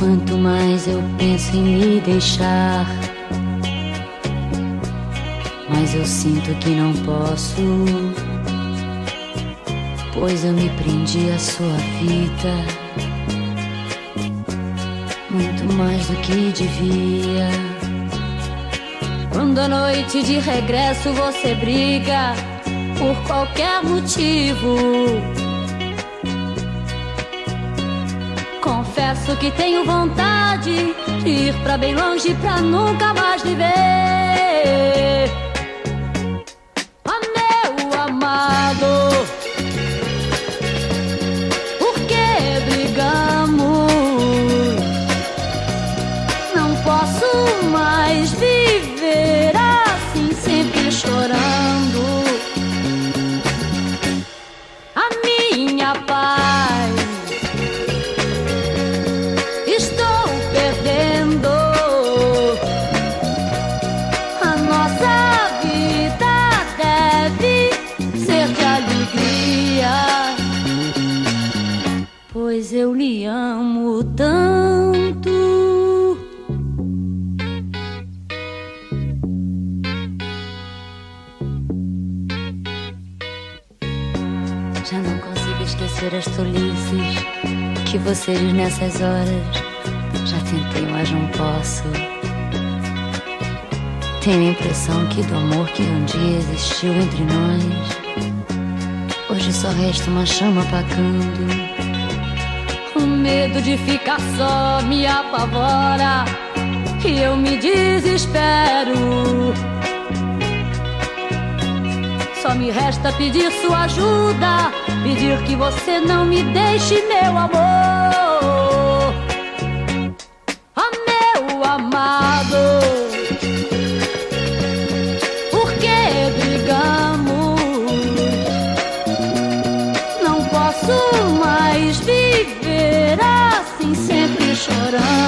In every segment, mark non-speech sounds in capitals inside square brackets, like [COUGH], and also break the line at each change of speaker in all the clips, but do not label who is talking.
Quanto mais eu penso em me deixar, mas eu sinto que não posso. Pois eu me prendi à sua vida muito mais do que devia. Quando à noite de regresso você briga por qualquer motivo. Confesso que tenho vontade de ir pra bem longe pra nunca mais viver. Nessas horas. Já tentei, mas não posso. Tenho a impressão que do amor que um dia existiu entre nós, hoje só resta uma chama apagando. O medo de ficar só me apavora e eu me desespero. Só me resta pedir sua ajuda, pedir que você não me deixe, meu amor. chorar.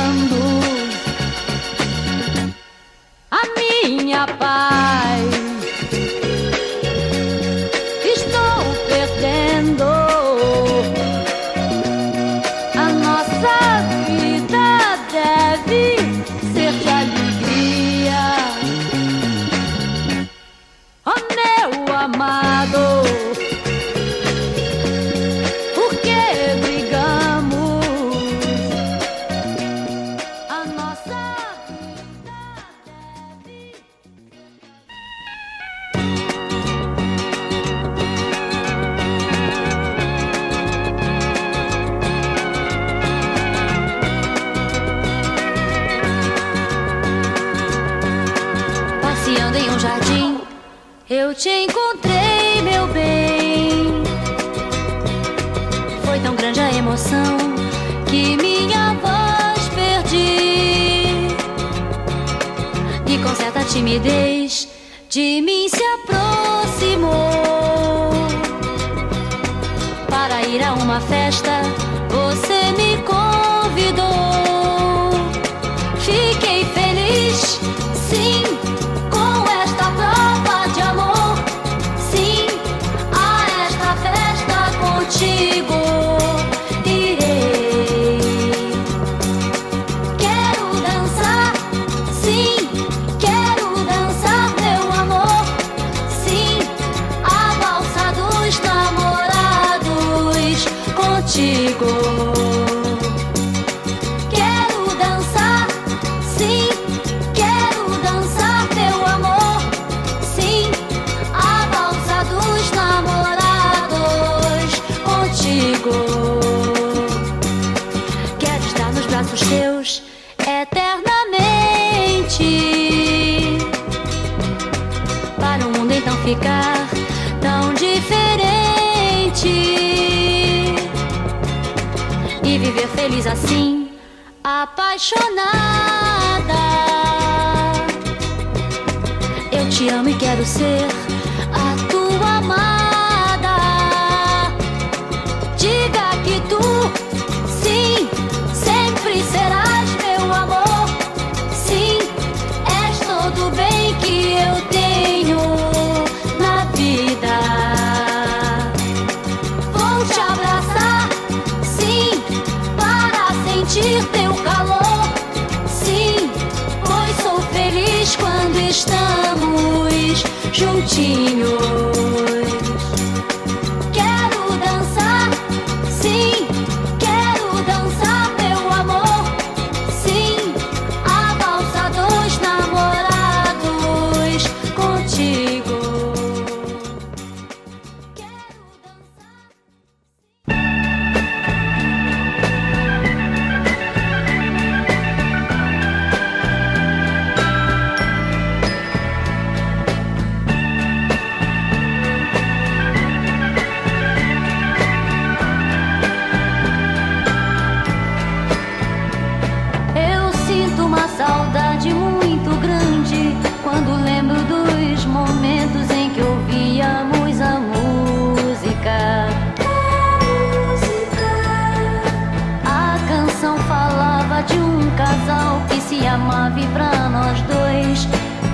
casal que se amava e pra nós dois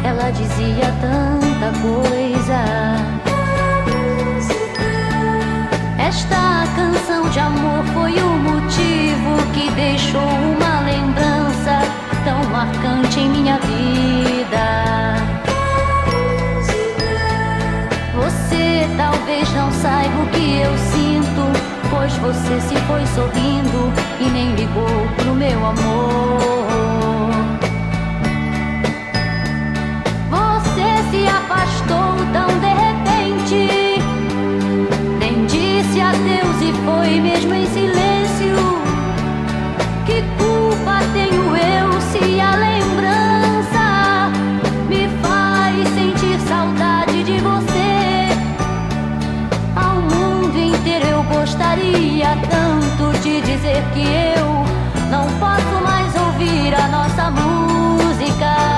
ela dizia tanta coisa. Esta canção de amor foi o motivo que deixou uma lembrança tão marcante em minha vida. Você talvez não saiba o que eu sinto, pois você se foi sorrindo nem ligou pro meu amor. Você se afastou tão de repente, nem disse adeus e foi mesmo em silêncio. dizer que eu não posso mais ouvir a nossa música.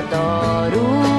adoram.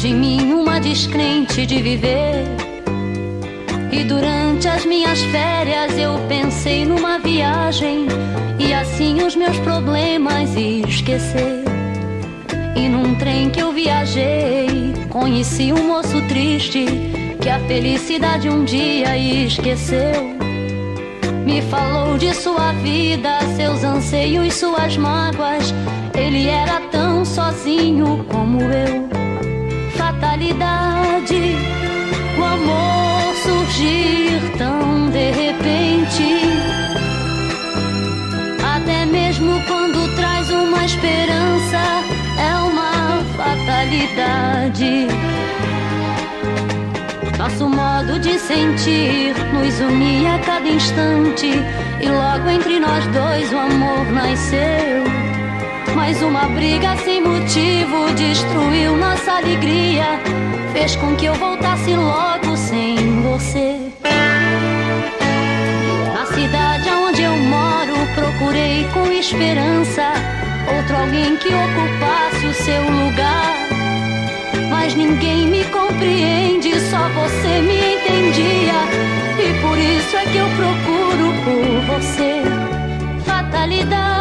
De mim uma descrente de viver. E durante as minhas férias eu pensei numa viagem e assim os meus problemas esquecer. E num trem que eu viajei, conheci um moço triste que a felicidade um dia esqueceu. Me falou de sua vida, seus anseios, suas mágoas. Ele era tão sozinho como eu. Fatalidade, o amor surgir tão de repente. Até mesmo quando traz uma esperança, é uma fatalidade. Nosso modo de sentir nos unia a cada instante. E logo entre nós dois o amor nasceu. Mas uma briga sem motivo destruiu nossa alegria. Fez com que eu voltasse logo sem você. Na cidade onde eu moro, procurei com esperança outro alguém que ocupasse o seu lugar. Mas ninguém me compreende, só você me entendia. E por isso é que eu procuro por você. Fatalidade,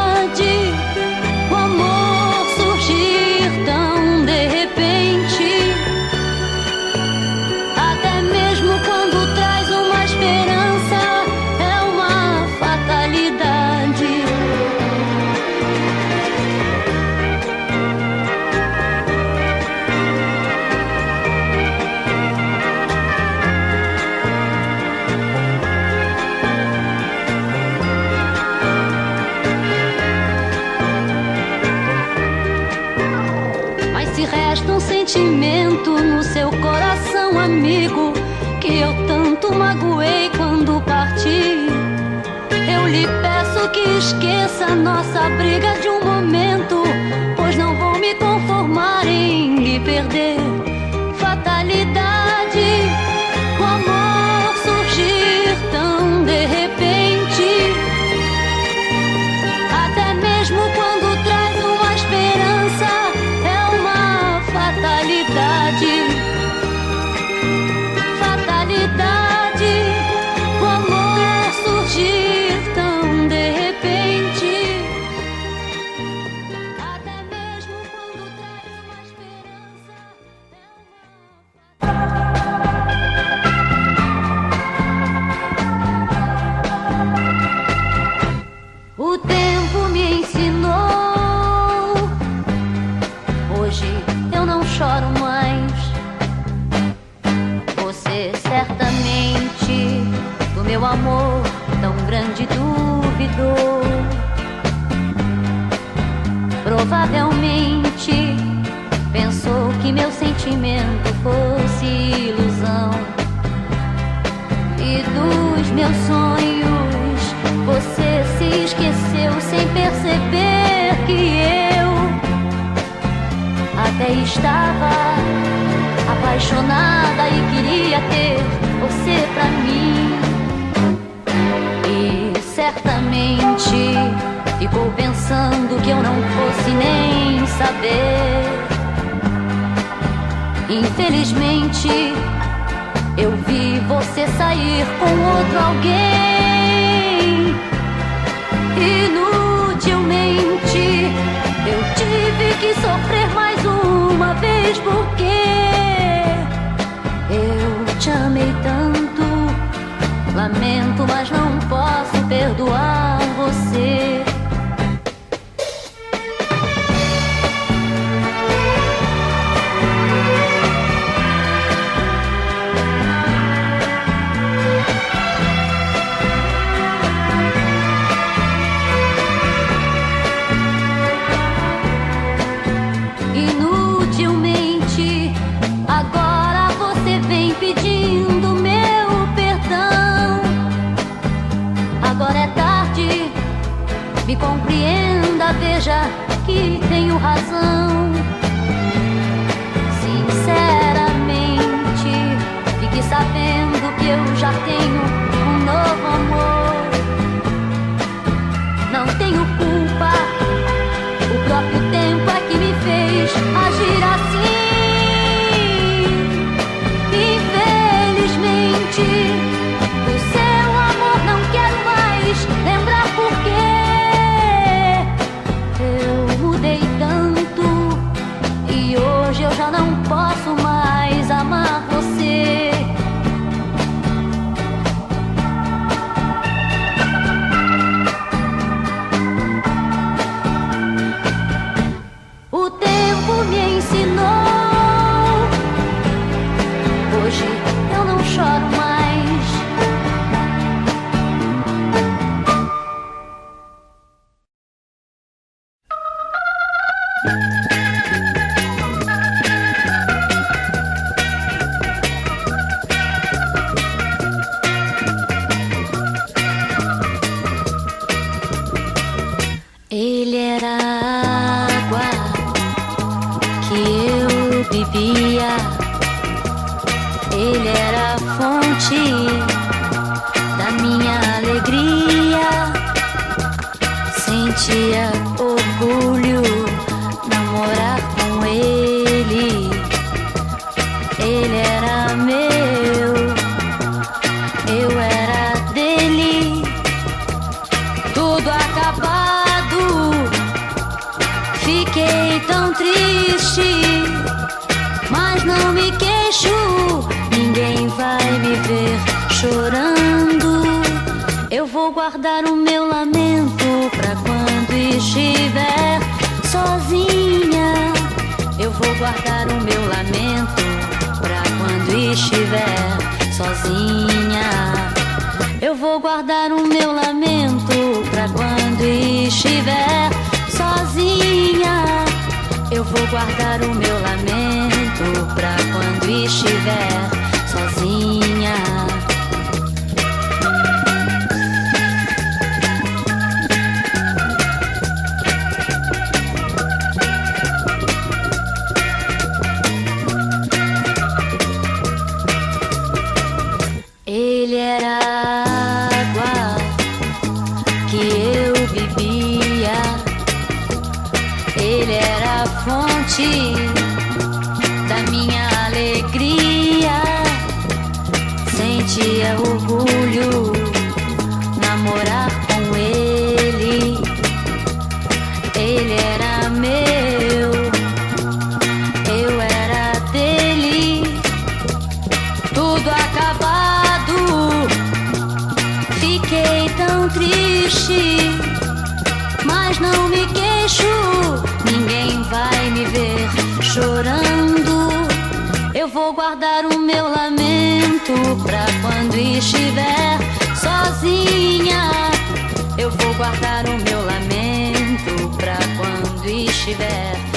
eu tive que sofrer mais uma vez porque eu te amei tanto. Lamento, mas não posso perdoar você. Sinceramente, fique sabendo que eu já tenho Tudo acabado. Fiquei tão triste, mas não me queixo. Ninguém vai me ver chorando. Eu vou guardar o meu lamento pra quando estiver sozinha. Eu vou guardar o meu lamento pra quando estiver sozinha. Eu vou guardar o meu lamento pra quando estiver sozinha. Eu vou guardar o meu lamento pra quando estiver mas não me queixo. Ninguém vai me ver chorando. Eu vou guardar o meu lamento pra quando estiver sozinha. Eu vou guardar o meu lamento pra quando estiver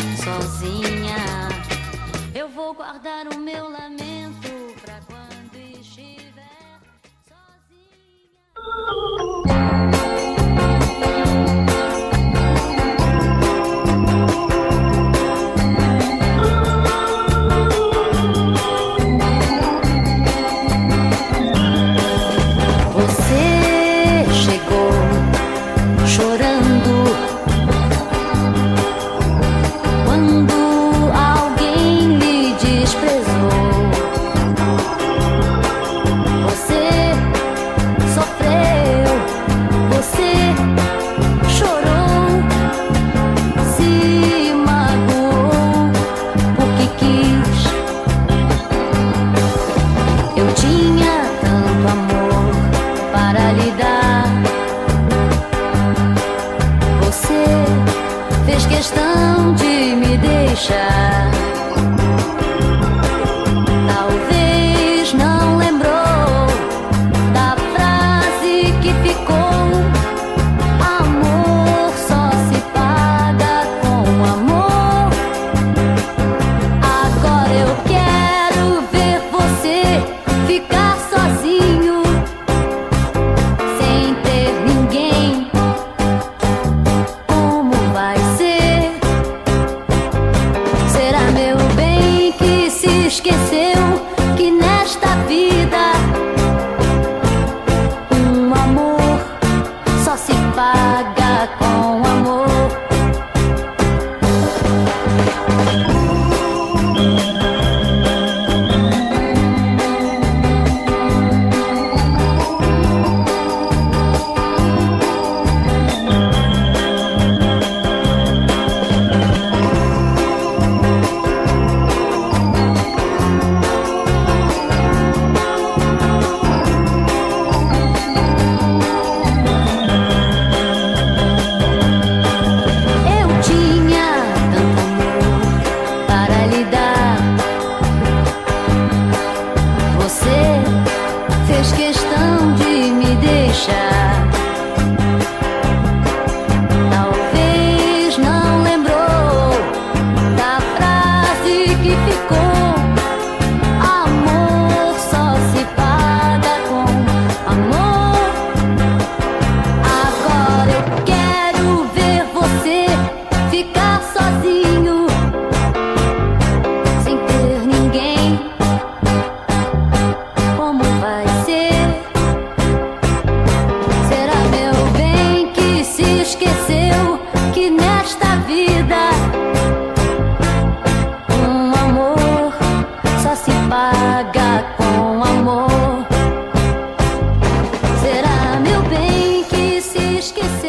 que se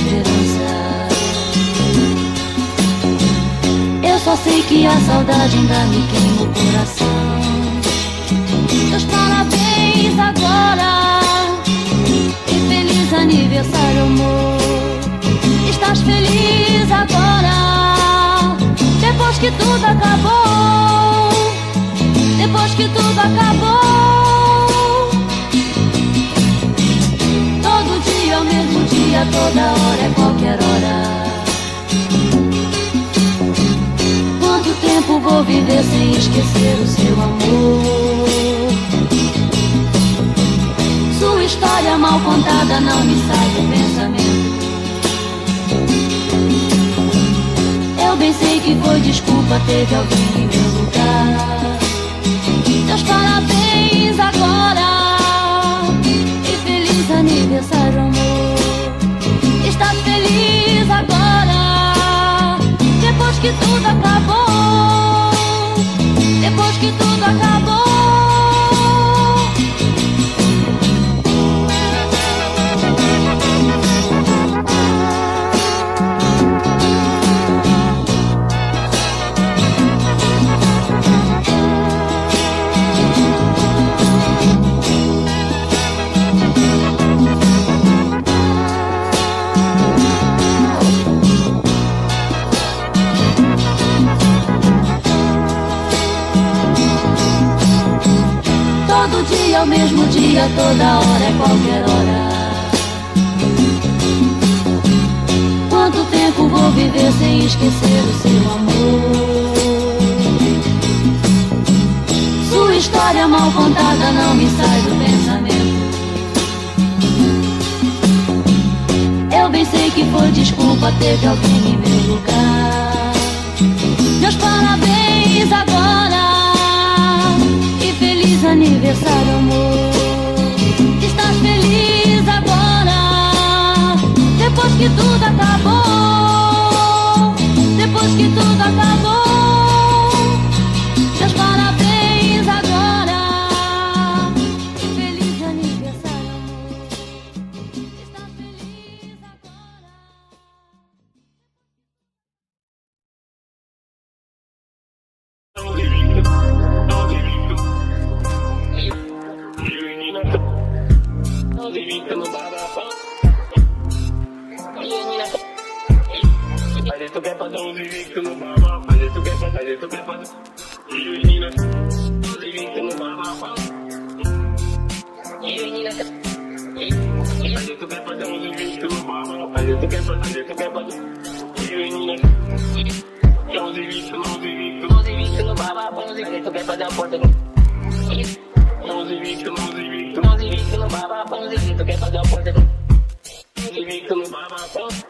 esperança. Eu só sei que a saudade ainda me queima o coração. Meus parabéns agora e feliz aniversário, amor. Estás feliz agora, depois que tudo acabou. Depois que tudo acabou. Dia, toda hora é qualquer hora. Quanto tempo vou viver sem esquecer o seu amor? Sua história mal contada não me sai do pensamento. Eu bem sei que foi desculpa, teve alguém em meu lugar. Meus parabéns agora e feliz aniversário, que tudo acabou. Depois que tudo acabou. Dia, toda hora é qualquer hora. Quanto tempo vou viver sem esquecer o seu amor? Sua história mal contada não me sai do pensamento. Eu bem sei que foi desculpa, teve alguém em meu lugar. Meus parabéns agora feliz aniversário, amor. Feliz agora, depois que tudo acabou. Depois que tudo acabou.
Uns invictos no baba, fazer tu quer fazer, fazer tu quer fazer. Menina, uns invictos no baba, menina, fazer tu quer fazer uns invictos no baba, fazer tu quer fazer, fazer tu quer fazer. Menina, uns invictos, uns invictos, uns invictos no baba, fazer tu quer fazer a porta do. Uns invictos, uns invictos, uns invictos no baba, fazer tu quer fazer a porta invictos no baba, Fazer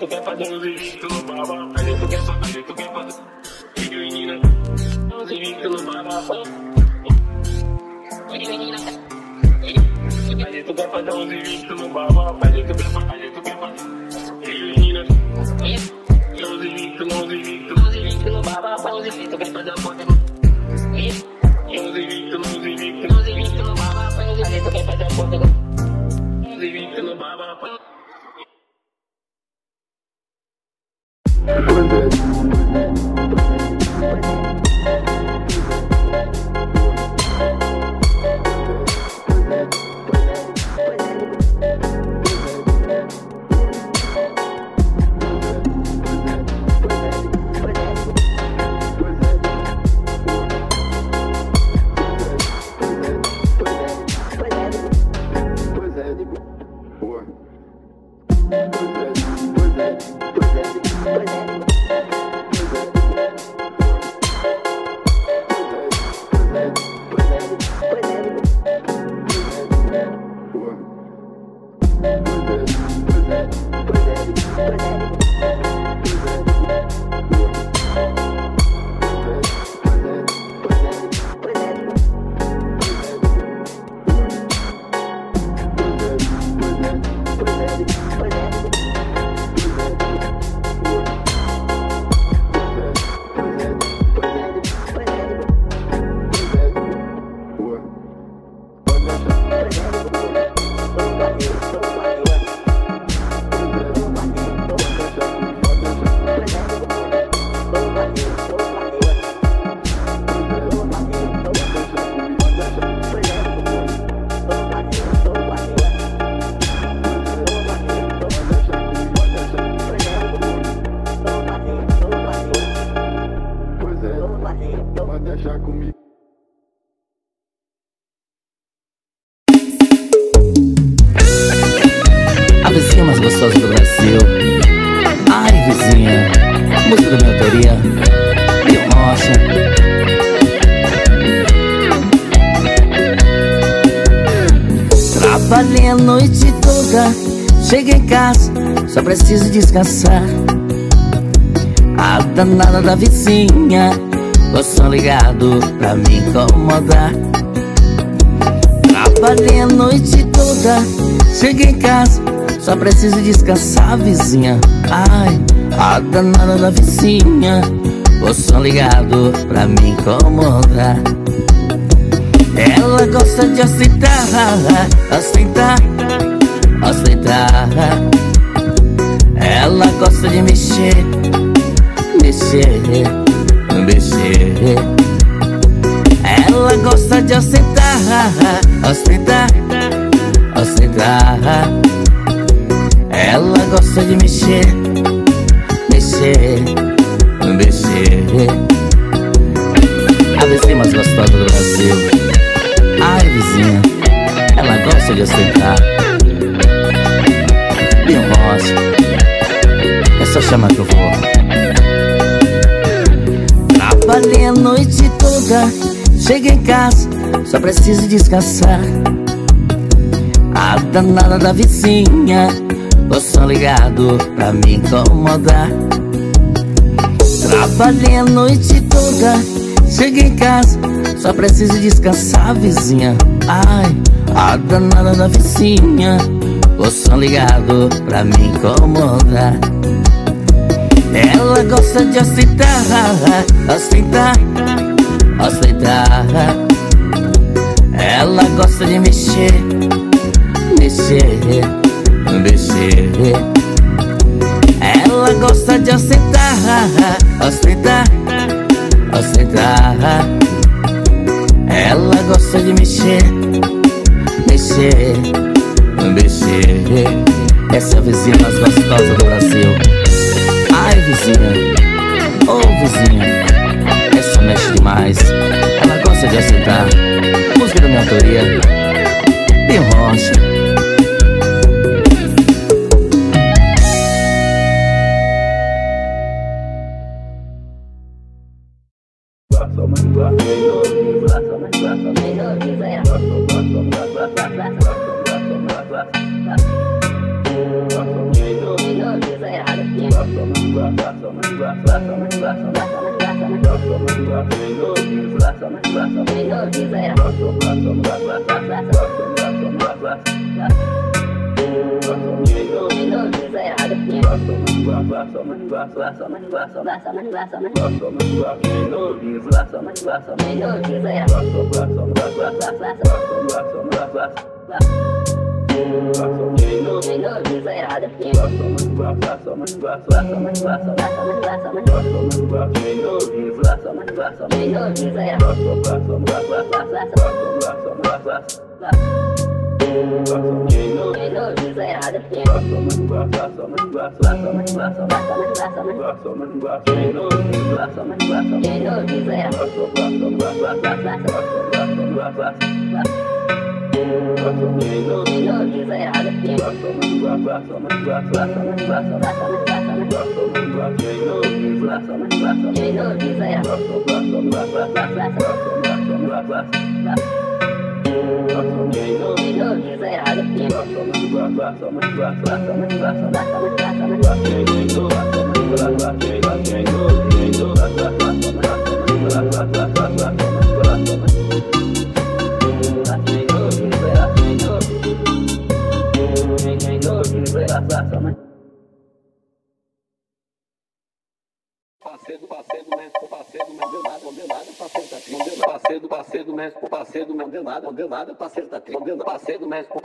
tu quer fazer uns invictos no baba, fazer tu quer fazer, tu quer fazer. E menina, uns invictos no baba, E menina, fazer tu quer fazer uns invictos no baba, fazer tu quer fazer, fazer tu quer fazer. E menina, uns invictos, uns invictos, uns invictos no baba, fazer tu quer fazer porta do. Uns invictos, uns invictos, uns invictos no baba, fazer tu quer fazer porta do. Uns invictos no baba,
Thank gostosa do Brasil. Ai, vizinha, música da minha autoria. Bill Rocha. Trabalhei a noite toda, cheguei em casa, só preciso descansar. A danada da vizinha, o som ligado pra me incomodar. Trabalhei a noite toda, cheguei em casa, só preciso descansar, vizinha. Ai, a danada da vizinha, o som ligado pra me incomodar. Ela gosta de ostentar, ostentar, ostentar. Ela gosta de mexer, mexer, mexer. Ela gosta de ostentar, ostentar, ostentar. Ela gosta de mexer, mexer, mexer. A vizinha mais gostosa do Brasil. Ai, vizinha, ela gosta de ostentar. Bem rosa, é só chamar que eu vou. Trabalhei a noite toda, cheguei em casa, só preciso descansar. A danada da vizinha, som ligado pra me incomodar. Trabalhei a noite toda, cheguei em casa, só preciso descansar, vizinha. Ai, a danada da vizinha, som ligado pra me incomodar. Ela gosta de ostentar, ostentar, ostentar. Ela gosta de mexer, mexer, mexer. Ela gosta de ostentar, ostentar, ostentar. Ela gosta de mexer, mexer, mexer. Essa é a vizinha mais gostosa do Brasil. Ai, vizinha, ô oh, vizinha, essa mexe demais. Ela gosta de assentar. Música da minha autoria. Bem rocha.
Parceiro, parceiro, mestre, parceiro, parceiro tá triste. Não deu nada, parceiro, parceiro, mestre,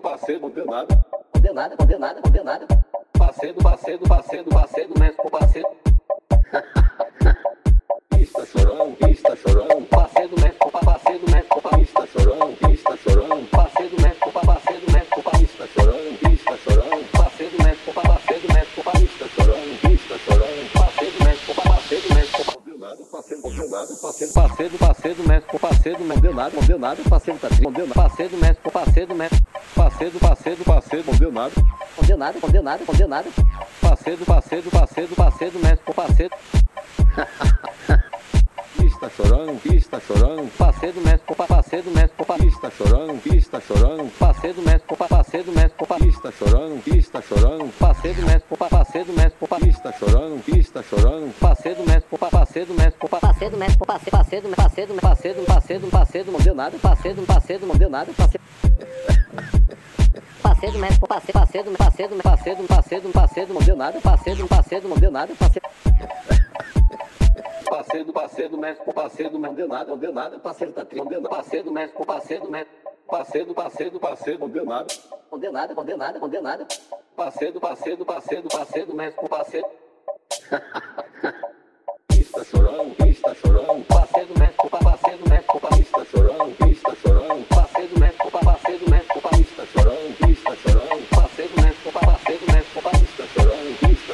parceiro, não deu nada, não deu nada, tá. Não deu nada, parceiro, parceiro, não deu nada. Não deu nada, não deu nada, não deu nada. Parceiro, parceiro, parceiro, parceiro, mestre, parceiro. Pista chorão, pista chorão, parceiro, mestre, parceiro, mestre, pista chorão, pista chorão, parceiro, mestre, parceiro, mestre, pista chorão, pista chorão, parceiro, mestre, parceiro, mestre, pista chorão, pista chorão, parceiro, mestre, parceiro, mestre, não deu nada, parceiro condenado, parceiro, parceiro, parceiro, mestre, parceiro, condenado, condenado, parceiro, tá condenado, parceiro, mestre, parceiro, mestre, parceiro, parceiro, parceiro, condenado, condenado, condenado, condenado, parceiro, parceiro, parceiro, parceiro, mestre, parceiro. Está chorando, está chorando, parceiro, mestre, parceiro, mestre, está chorando, está chorando, parceiro, mestre, parceiro, mestre, está chorando, está chorando, parceiro, mestre, parceiro, mestre, está chorando, está chorando, parceiro, mestre, parceiro, mestre, parceiro, mestre, parceiro, parceiro, parceiro, parceiro, parceiro, parceiro, condenado, parceiro, parceiro, condenado, parceiro. Parceiro, mestre, parceiro, parceiro, parceiro, parceiro, parceiro, parceiro, condenado, parceiro, parceiro, condenado, parceiro. Parceiro, parceiro, mestre, parceiro, condenado, condenado, parceiro, tá condenado, parceiro, mestre, parceiro, mestre, parceiro, parceiro, parceiro, condenado, condenado, condenado, condenado, parceiro, parceiro, parceiro, parceiro, mestre, parceiro. [LAUGHS]